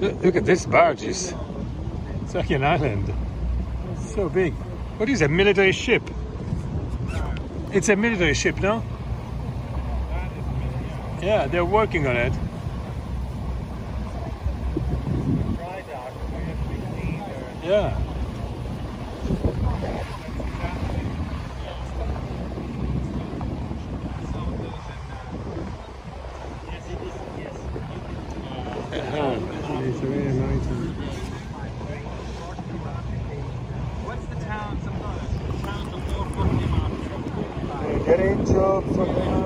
Look, look at this barge. It's like an island. So big. What is a military ship? It's a military ship, no? Yeah, they're working on it. Yeah. Very nice. What's the town? Some town into